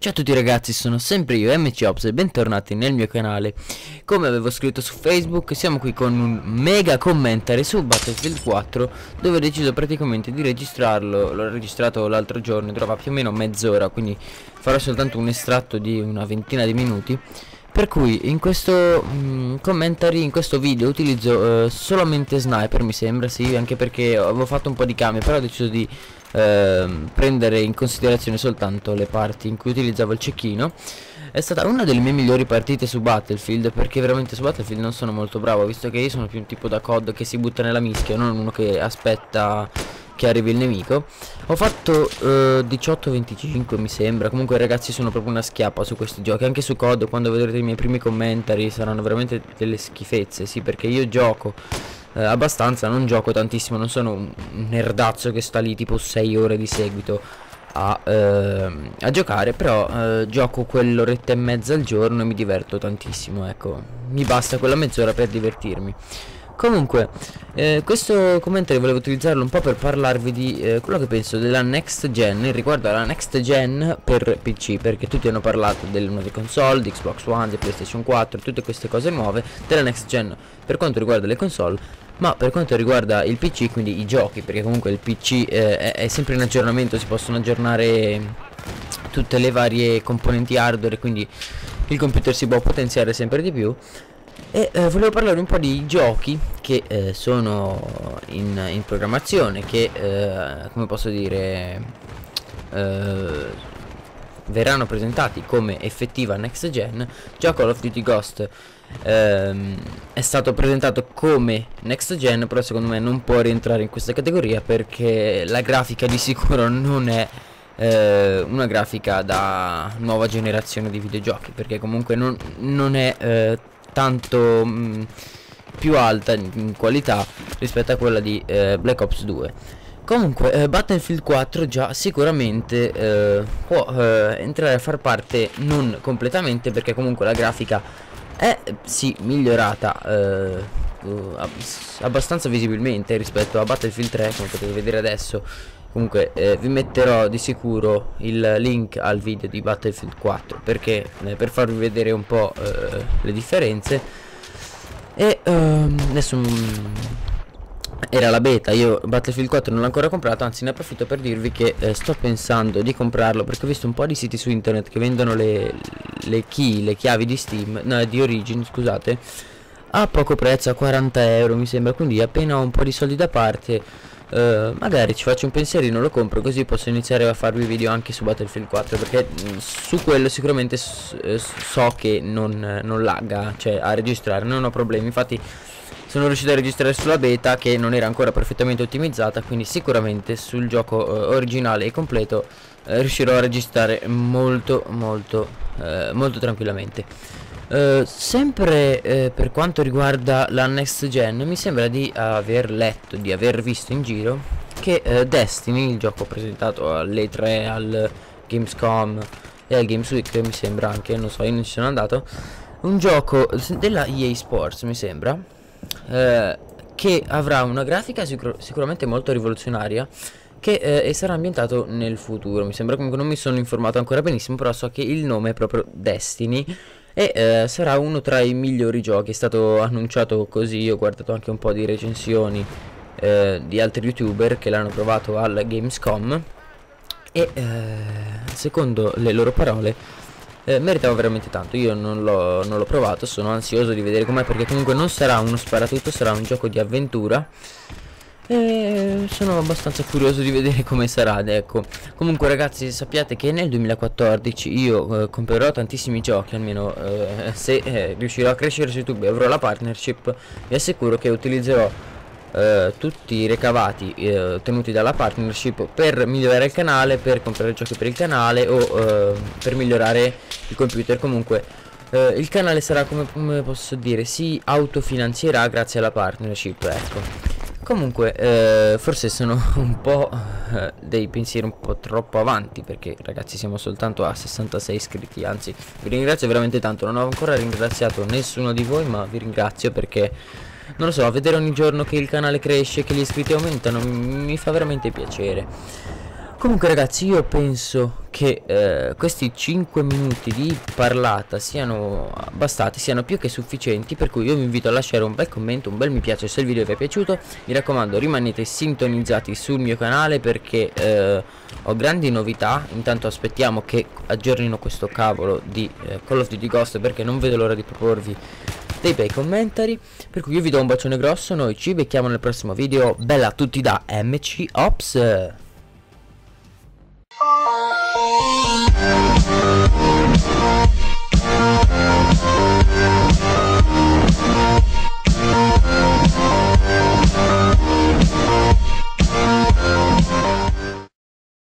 Ciao a tutti ragazzi, sono sempre io, MCOps e bentornati nel mio canale. Come avevo scritto su Facebook, siamo qui con un mega commentary su Battlefield 4 Dove ho deciso praticamente di registrarlo, l'ho registrato l'altro giorno, durava più o meno mezz'ora Quindi farò soltanto un estratto di una ventina di minuti. Per cui in questo mm, commentary, in questo video utilizzo uh, solamente sniper mi sembra, sì, anche perché avevo fatto un po' di cambio, però ho deciso di uh, prendere in considerazione soltanto le parti in cui utilizzavo il cecchino. È stata una delle mie migliori partite su Battlefield perché veramente su Battlefield non sono molto bravo, visto che io sono più un tipo da COD che si butta nella mischia, non uno che aspetta che arrivi il nemico. Ho fatto eh, 18-25 mi sembra. Comunque ragazzi sono proprio una schiappa su questi giochi. Anche su COD quando vedrete i miei primi commentari Saranno veramente delle schifezze Sì perché io gioco uh, abbastanza Non gioco tantissimo Non sono un nerdazzo che sta lì tipo 6 ore di seguito a, uh, a giocare Però uh, gioco quell'oretta e mezza al giorno E mi diverto tantissimo Ecco. Mi basta quella mezz'ora per divertirmi Comunque, eh, questo commentario volevo utilizzarlo un po' per parlarvi di eh, quello che penso della next gen riguardo alla next gen per PC, perché tutti hanno parlato delle nuove console, di Xbox One, di PlayStation 4, tutte queste cose nuove, della next gen per quanto riguarda le console, ma per quanto riguarda il PC, quindi i giochi, perché comunque il PC eh, è, è sempre in aggiornamento, si possono aggiornare tutte le varie componenti hardware, quindi il computer si può potenziare sempre di più e eh, volevo parlare un po' di giochi che eh, sono in, in, programmazione che eh, come posso dire eh, verranno presentati come effettiva next gen. Già Call of Duty Ghost ehm, è stato presentato come next gen però secondo me non può rientrare in questa categoria perché la grafica di sicuro non è eh, una grafica da nuova generazione di videogiochi perché comunque non, non è eh, tanto mh, mm, più alta in, qualità rispetto a quella di eh, Black Ops 2 comunque eh, Battlefield 4 già sicuramente eh, può eh, entrare a far parte non completamente perché comunque la grafica è sì migliorata eh, abbastanza visibilmente rispetto a Battlefield 3 come potete vedere adesso comunque eh, vi metterò di sicuro il link al video di Battlefield 4 perché eh, per farvi vedere un po' eh, le differenze. E ehm, adesso mm, era la beta io Battlefield 4 non l'ho ancora comprato anzi ne approfitto per dirvi che eh, sto pensando di comprarlo perché ho visto un po' di siti su internet che vendono le, le key le chiavi di Steam no di Origin scusate a poco prezzo a 40 euro mi sembra quindi appena ho un po' di soldi da parte Uh, magari ci faccio un pensierino lo compro così posso iniziare a farvi video anche su Battlefield 4 perché mm, su quello sicuramente eh, so che non, non lagga cioè a registrare non ho problemi. Infatti sono riuscito a registrare sulla beta che non era ancora perfettamente ottimizzata quindi sicuramente sul gioco uh, originale e completo uh, riuscirò a registrare molto molto molto tranquillamente Uh, sempre uh, per quanto riguarda la next gen mi sembra di aver letto, di aver visto in giro che uh, Destiny, il gioco presentato alle 3 al Gamescom e al Games Week mi sembra anche, non so, io non ci sono andato un gioco della EA Sports mi sembra che avrà una grafica sicur sicuramente molto rivoluzionaria che eh, sarà ambientato nel futuro. Mi sembra comunque non mi sono informato ancora benissimo però so che il nome è proprio Destiny e eh, sarà uno tra i migliori giochi, è stato annunciato così, ho guardato anche un po' di recensioni eh, di altri youtuber che l'hanno provato al Gamescom. E eh, secondo le loro parole eh, meritava veramente tanto, io non l'ho provato, sono ansioso di vedere com'è perché comunque non sarà uno sparatutto, sarà un gioco di avventura e sono abbastanza curioso di vedere come sarà ecco comunque ragazzi sappiate che nel 2014 io eh, comprerò tantissimi giochi almeno eh, se eh, riuscirò a crescere su youtube e avrò la partnership vi assicuro che utilizzerò eh, tutti i ricavati eh, ottenuti dalla partnership per migliorare il canale per comprare giochi per il canale o eh, per migliorare il computer. Comunque il canale sarà come, come posso dire si autofinanzierà grazie alla partnership ecco Comunque, eh, forse sono un po' eh, dei pensieri un po' troppo avanti perché ragazzi siamo soltanto a 66 iscritti, anzi vi ringrazio veramente tanto, non ho ancora ringraziato nessuno di voi ma vi ringrazio perché non lo so, vedere ogni giorno che il canale cresce, che gli iscritti aumentano mi fa veramente piacere. Comunque ragazzi io penso che eh, questi 5 minuti di parlata siano bastati, siano più che sufficienti Per cui io vi invito a lasciare un bel commento, un bel mi piace se il video vi è piaciuto. Mi raccomando rimanete sintonizzati sul mio canale perché eh, ho grandi novità. Intanto aspettiamo che aggiornino questo cavolo di eh, Call of Duty Ghost perché non vedo l'ora di proporvi dei bei commentari. Per cui io vi do un bacione grosso, noi ci becchiamo nel prossimo video. Bella a tutti da MC Ops